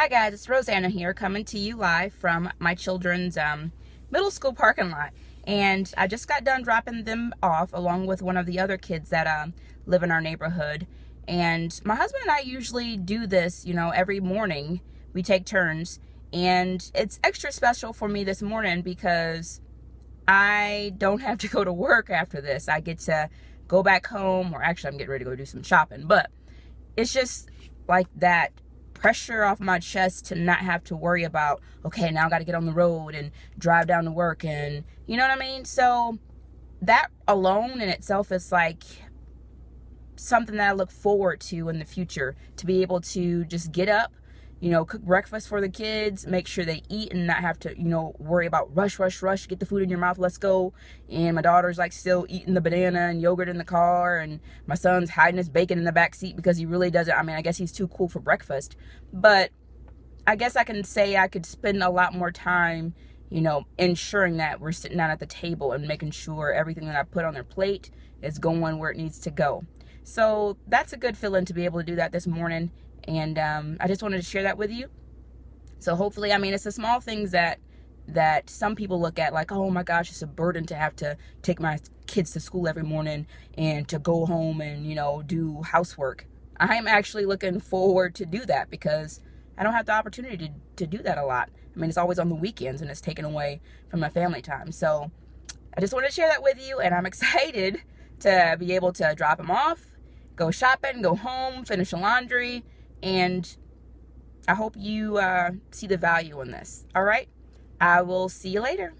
Hi guys, it's Rosanna here coming to you live from my children's um, middle school parking lot. And I just got done dropping them off along with one of the other kids that um, live in our neighborhood. And my husband and I usually do this, you know, every morning. We take turns. And it's extra special for me this morning because I don't have to go to work after this. I get to go back home, or actually, I'm getting ready to go do some shopping. But it's just like that pressure off my chest to not have to worry about, okay, now I got to get on the road and drive down to work and, you know what I mean? So that alone in itself is like something that I look forward to in the future to be able to just get up, you know, cook breakfast for the kids, make sure they eat and not have to, you know, worry about rush, rush, rush, get the food in your mouth, let's go. And my daughter's like still eating the banana and yogurt in the car, and my son's hiding his bacon in the back seat because he really doesn't. I mean, I guess he's too cool for breakfast, but I guess I can say I could spend a lot more time, you know, ensuring that we're sitting down at the table and making sure everything that I put on their plate is going where it needs to go. So that's a good feeling to be able to do that this morning and um, I just wanted to share that with you. So hopefully, I mean, it's the small things that that some people look at like, oh my gosh, it's a burden to have to take my kids to school every morning and to go home and you know do housework. I am actually looking forward to do that because I don't have the opportunity to, to do that a lot. I mean, it's always on the weekends and it's taken away from my family time. So I just wanted to share that with you, and I'm excited to be able to drop them off, go shopping, go home, finish the laundry, and I hope you uh, see the value in this. All right. I will see you later.